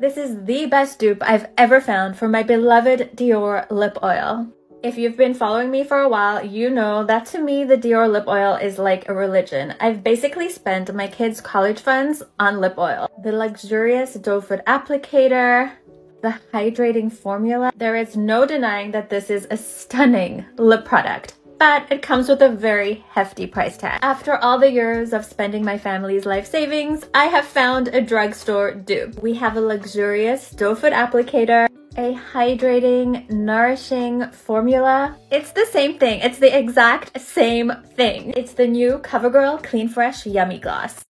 This is the best dupe I've ever found for my beloved Dior lip oil. If you've been following me for a while, you know that to me, the Dior lip oil is like a religion. I've basically spent my kids' college funds on lip oil. The luxurious doe foot applicator, the hydrating formula. There is no denying that this is a stunning lip product but it comes with a very hefty price tag. After all the years of spending my family's life savings, I have found a drugstore dupe. We have a luxurious doe foot applicator, a hydrating, nourishing formula. It's the same thing. It's the exact same thing. It's the new CoverGirl Clean Fresh Yummy Gloss.